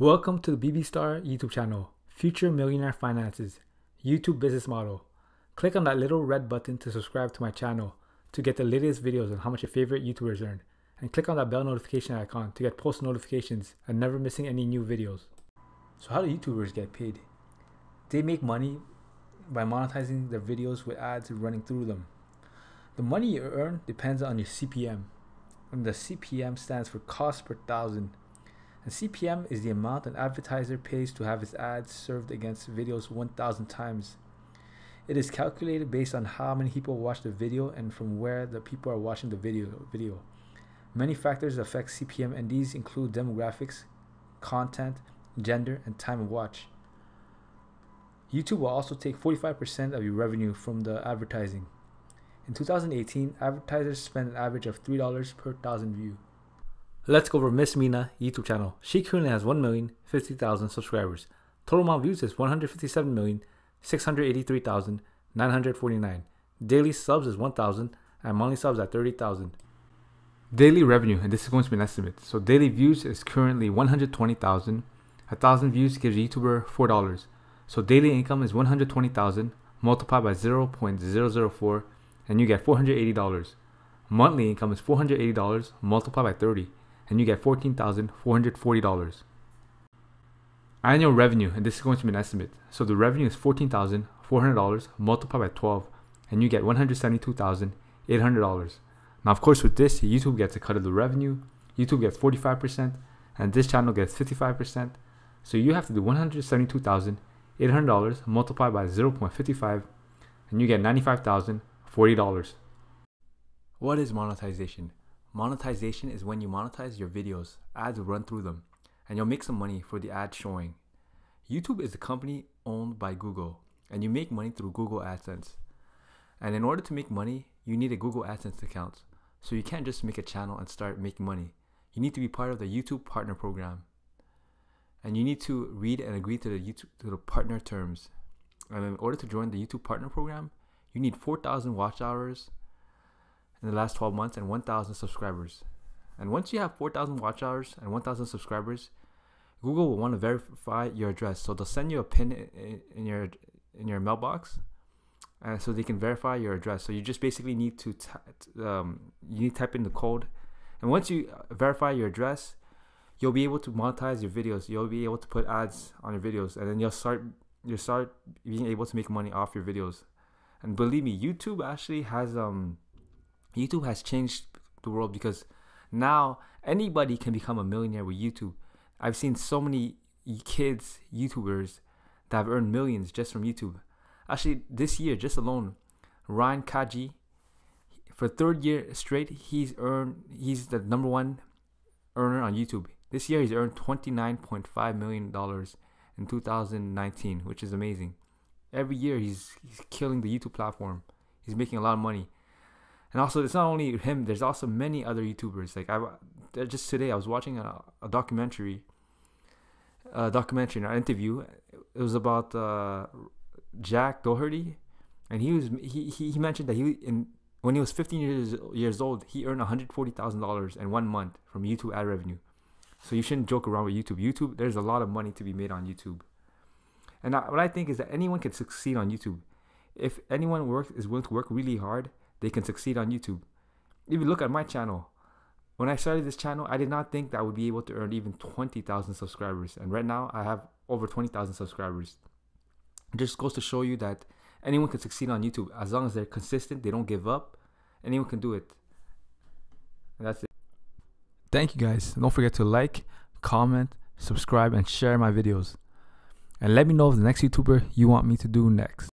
Welcome to the BB Star YouTube channel, Future Millionaire Finances, YouTube business model. Click on that little red button to subscribe to my channel to get the latest videos on how much your favorite YouTubers earn. And click on that bell notification icon to get post notifications and never missing any new videos. So how do YouTubers get paid? They make money by monetizing their videos with ads running through them. The money you earn depends on your CPM. And the CPM stands for cost per thousand and CPM is the amount an advertiser pays to have his ads served against videos 1000 times. It is calculated based on how many people watch the video and from where the people are watching the video. video. Many factors affect CPM and these include demographics, content, gender, and time of watch. YouTube will also take 45% of your revenue from the advertising. In 2018, advertisers spent an average of $3 per thousand view. Let's go over Miss Mina YouTube channel. She currently has 1,050,000 subscribers. Total amount of views is 157,683,949. Daily subs is 1,000 and monthly subs at 30,000. Daily revenue, and this is going to be an estimate. So daily views is currently 120,000. A thousand views gives YouTuber four dollars. So daily income is 120,000 multiplied by 0.004, and you get $480. Monthly income is $480 multiplied by 30 and you get $14,440. Annual revenue, and this is going to be an estimate. So the revenue is $14,400 multiplied by 12, and you get $172,800. Now, of course, with this, YouTube gets a cut of the revenue, YouTube gets 45%, and this channel gets 55%. So you have to do $172,800 multiplied by 0.55, and you get $95,040. What is monetization? Monetization is when you monetize your videos, ads run through them, and you'll make some money for the ad showing. YouTube is a company owned by Google, and you make money through Google AdSense. And in order to make money, you need a Google AdSense account. So you can't just make a channel and start making money. You need to be part of the YouTube Partner Program. And you need to read and agree to the YouTube to the partner terms. And in order to join the YouTube Partner Program, you need 4,000 watch hours in the last 12 months and 1,000 subscribers. And once you have 4,000 watch hours and 1,000 subscribers, Google will want to verify your address. So they'll send you a pin in your in your mailbox, and so they can verify your address. So you just basically need to um, you need to type in the code, and once you verify your address, you'll be able to monetize your videos. You'll be able to put ads on your videos, and then you'll start you'll start being able to make money off your videos. And believe me, YouTube actually has um YouTube has changed the world because now anybody can become a millionaire with YouTube. I've seen so many kids, YouTubers that have earned millions just from YouTube. Actually, this year, just alone, Ryan Kaji, for third year straight, he's earned he's the number one earner on YouTube. This year, he's earned twenty nine point five million dollars in 2019, which is amazing. Every year, he's he's killing the YouTube platform. He's making a lot of money and also it's not only him there's also many other youtubers. Like i just today i was watching a, a documentary a documentary an interview. It was about uh, jack doherty. And he was he, he, he mentioned that he in when he was 15 years years old he earned $140000 in one month from youtube ad revenue. So you shouldn't joke around with youtube. Youtube there's a lot of money to be made on youtube. And I, what i think is that anyone can succeed on youtube. If anyone works is willing to work really hard they can succeed on YouTube. If you look at my channel, when I started this channel, I did not think that I would be able to earn even 20,000 subscribers. And right now, I have over 20,000 subscribers. It just goes to show you that anyone can succeed on YouTube as long as they're consistent, they don't give up. Anyone can do it. And that's it. Thank you guys. Don't forget to like, comment, subscribe, and share my videos. And let me know the next YouTuber you want me to do next.